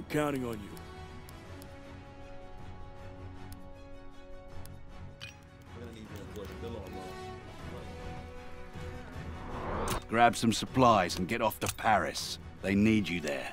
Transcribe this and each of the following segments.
We're counting on you. Grab some supplies and get off to Paris. They need you there.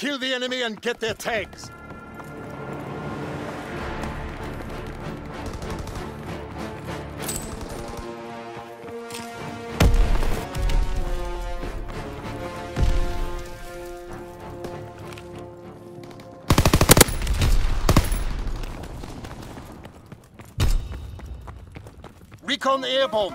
Kill the enemy and get their tags. Recon the airborne.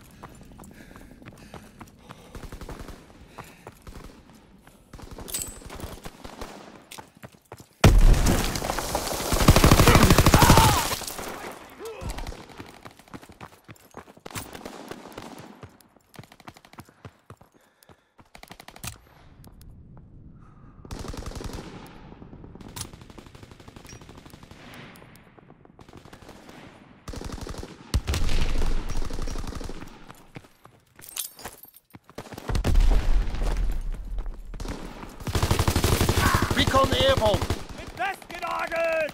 Recon airborne. Festgenagelt!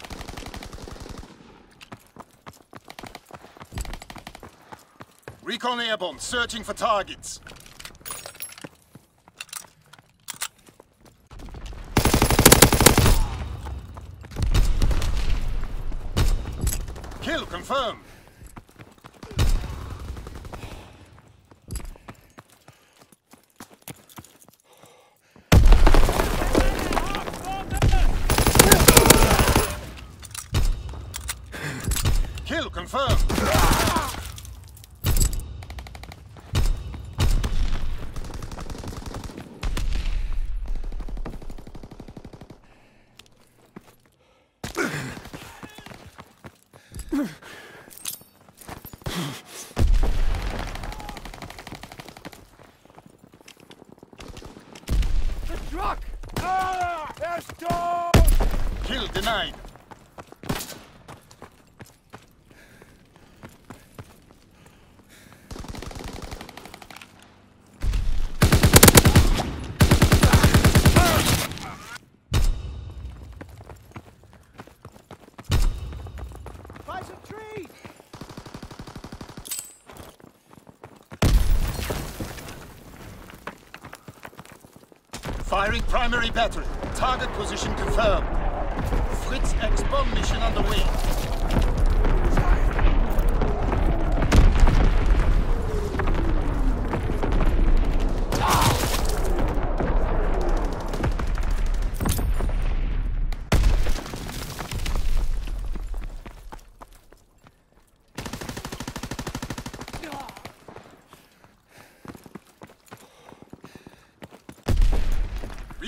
Recon airborne, searching for targets. Kill confirmed. Kill confirmed. The truck! Ah! Erst Kill denied. By some trees! Firing primary battery. Target position confirmed. Fritz X bomb mission underway.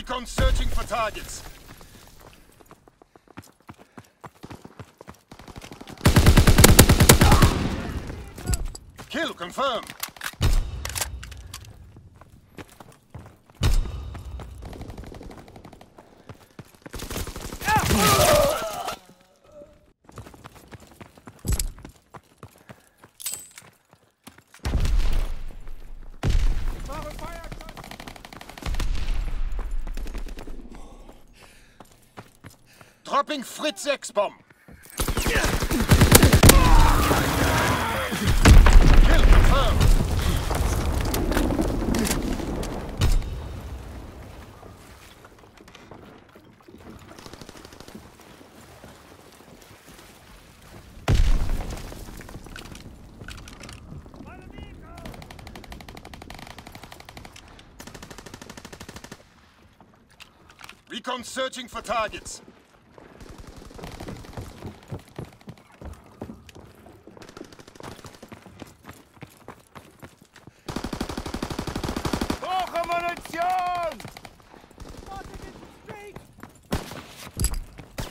Recon searching for targets. Kill confirmed. Dropping Fritz X bomb. Kill confirmed. Recon searching for targets.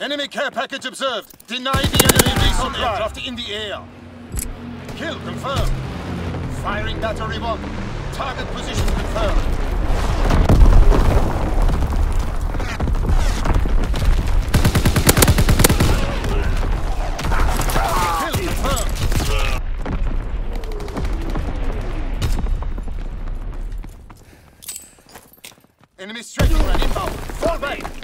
Enemy care package observed. Deny the enemy recon aircraft in the air. Kill confirmed. Firing battery one. Target position confirmed. Kill confirmed. Enemy strafing run inbound. Fall back.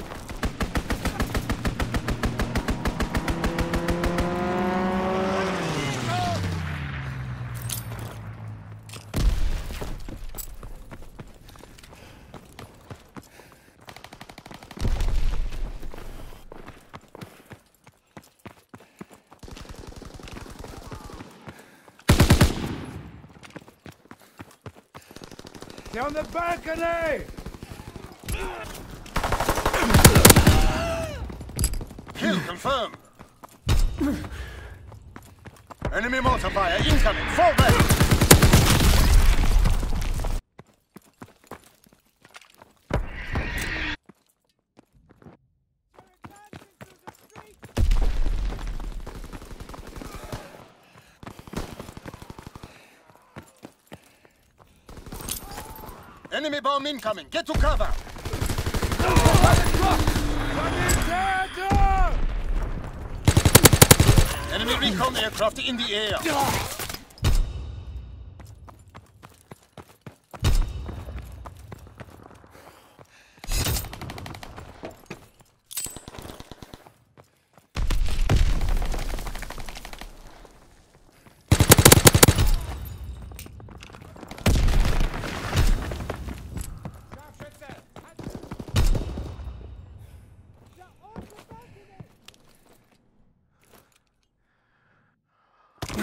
On the balcony! Kill confirmed. Enemy mortar fire incoming. Fall back. Enemy bomb incoming. Get to cover. Enemy recon aircraft in the air.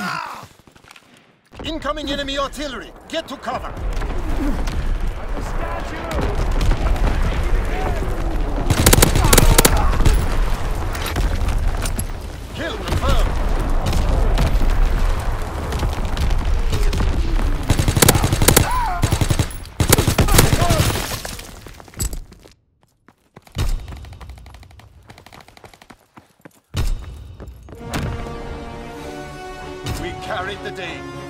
Ah! Incoming enemy artillery. Get to cover. Kill confirmed. We carried the day.